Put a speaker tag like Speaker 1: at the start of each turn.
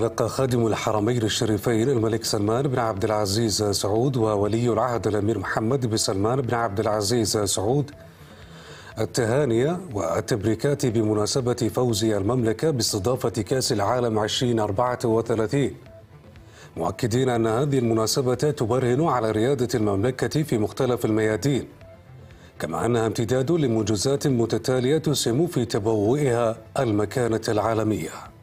Speaker 1: لقى خادم الحرمين الشريفين الملك سلمان بن عبد العزيز سعود وولي العهد الأمير محمد بن سلمان بن عبد العزيز سعود التهاني والتبريكات بمناسبة فوز المملكة باستضافة كأس العالم 2034 مؤكدين أن هذه المناسبة تبرهن على ريادة المملكة في مختلف الميادين كما أنها امتداد لمنجزات متتالية تسهم في تبوئها المكانة العالمية.